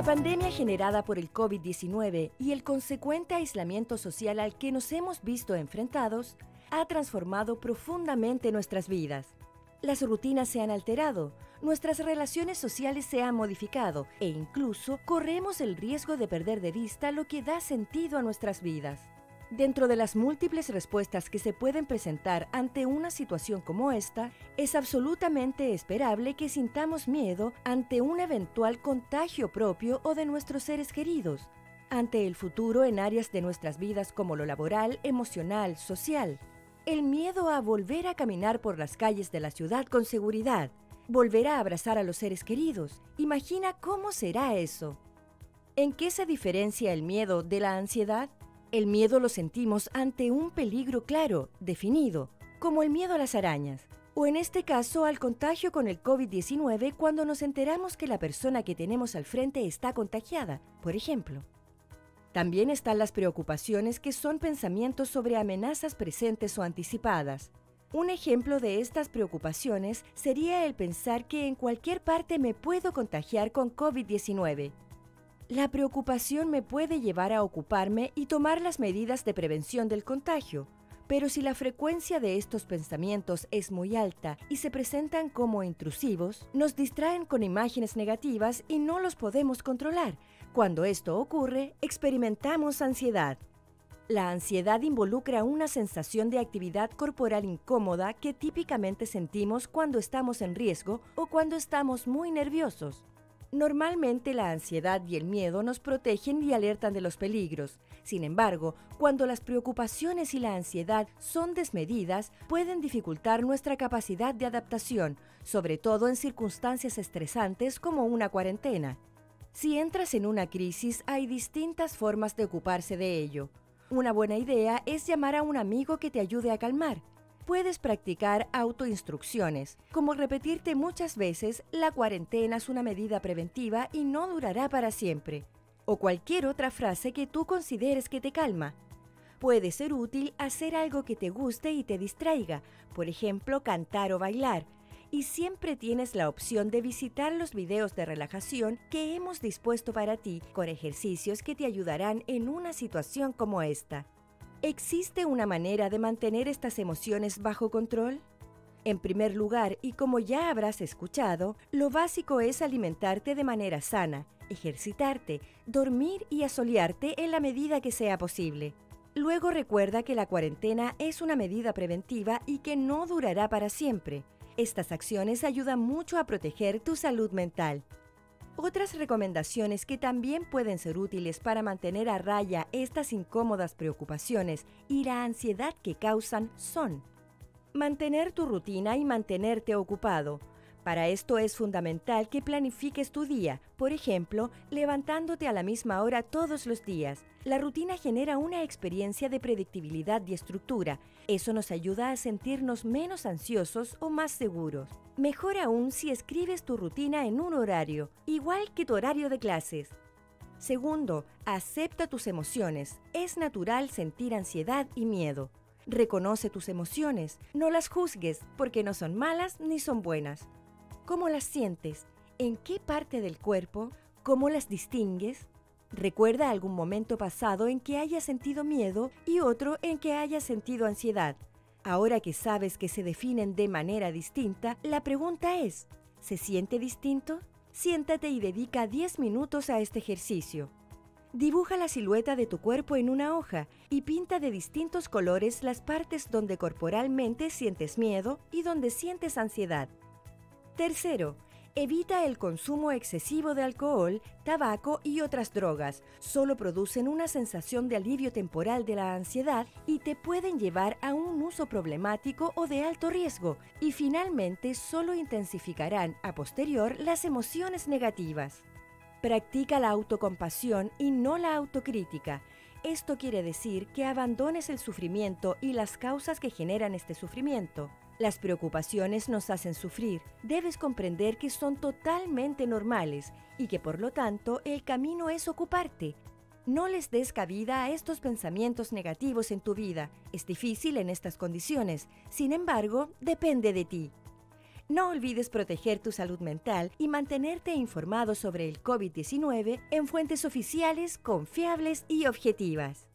La pandemia generada por el COVID-19 y el consecuente aislamiento social al que nos hemos visto enfrentados ha transformado profundamente nuestras vidas. Las rutinas se han alterado, nuestras relaciones sociales se han modificado e incluso corremos el riesgo de perder de vista lo que da sentido a nuestras vidas. Dentro de las múltiples respuestas que se pueden presentar ante una situación como esta, es absolutamente esperable que sintamos miedo ante un eventual contagio propio o de nuestros seres queridos, ante el futuro en áreas de nuestras vidas como lo laboral, emocional, social. El miedo a volver a caminar por las calles de la ciudad con seguridad, volver a abrazar a los seres queridos. Imagina cómo será eso. ¿En qué se diferencia el miedo de la ansiedad? El miedo lo sentimos ante un peligro claro, definido, como el miedo a las arañas, o en este caso al contagio con el COVID-19 cuando nos enteramos que la persona que tenemos al frente está contagiada, por ejemplo. También están las preocupaciones que son pensamientos sobre amenazas presentes o anticipadas. Un ejemplo de estas preocupaciones sería el pensar que en cualquier parte me puedo contagiar con COVID-19 la preocupación me puede llevar a ocuparme y tomar las medidas de prevención del contagio, pero si la frecuencia de estos pensamientos es muy alta y se presentan como intrusivos, nos distraen con imágenes negativas y no los podemos controlar. Cuando esto ocurre, experimentamos ansiedad. La ansiedad involucra una sensación de actividad corporal incómoda que típicamente sentimos cuando estamos en riesgo o cuando estamos muy nerviosos. Normalmente la ansiedad y el miedo nos protegen y alertan de los peligros. Sin embargo, cuando las preocupaciones y la ansiedad son desmedidas, pueden dificultar nuestra capacidad de adaptación, sobre todo en circunstancias estresantes como una cuarentena. Si entras en una crisis, hay distintas formas de ocuparse de ello. Una buena idea es llamar a un amigo que te ayude a calmar puedes practicar autoinstrucciones, como repetirte muchas veces la cuarentena es una medida preventiva y no durará para siempre, o cualquier otra frase que tú consideres que te calma. Puede ser útil hacer algo que te guste y te distraiga, por ejemplo, cantar o bailar, y siempre tienes la opción de visitar los videos de relajación que hemos dispuesto para ti con ejercicios que te ayudarán en una situación como esta. ¿Existe una manera de mantener estas emociones bajo control? En primer lugar, y como ya habrás escuchado, lo básico es alimentarte de manera sana, ejercitarte, dormir y asolearte en la medida que sea posible. Luego recuerda que la cuarentena es una medida preventiva y que no durará para siempre. Estas acciones ayudan mucho a proteger tu salud mental. Otras recomendaciones que también pueden ser útiles para mantener a raya estas incómodas preocupaciones y la ansiedad que causan son mantener tu rutina y mantenerte ocupado. Para esto es fundamental que planifiques tu día, por ejemplo, levantándote a la misma hora todos los días. La rutina genera una experiencia de predictibilidad y estructura. Eso nos ayuda a sentirnos menos ansiosos o más seguros. Mejor aún si escribes tu rutina en un horario, igual que tu horario de clases. Segundo, acepta tus emociones. Es natural sentir ansiedad y miedo. Reconoce tus emociones, no las juzgues porque no son malas ni son buenas. ¿Cómo las sientes? ¿En qué parte del cuerpo? ¿Cómo las distingues? Recuerda algún momento pasado en que hayas sentido miedo y otro en que hayas sentido ansiedad. Ahora que sabes que se definen de manera distinta, la pregunta es, ¿se siente distinto? Siéntate y dedica 10 minutos a este ejercicio. Dibuja la silueta de tu cuerpo en una hoja y pinta de distintos colores las partes donde corporalmente sientes miedo y donde sientes ansiedad. Tercero, evita el consumo excesivo de alcohol, tabaco y otras drogas. Solo producen una sensación de alivio temporal de la ansiedad y te pueden llevar a un uso problemático o de alto riesgo. Y finalmente, solo intensificarán a posterior las emociones negativas. Practica la autocompasión y no la autocrítica. Esto quiere decir que abandones el sufrimiento y las causas que generan este sufrimiento. Las preocupaciones nos hacen sufrir. Debes comprender que son totalmente normales y que por lo tanto el camino es ocuparte. No les des cabida a estos pensamientos negativos en tu vida. Es difícil en estas condiciones. Sin embargo, depende de ti. No olvides proteger tu salud mental y mantenerte informado sobre el COVID-19 en fuentes oficiales, confiables y objetivas.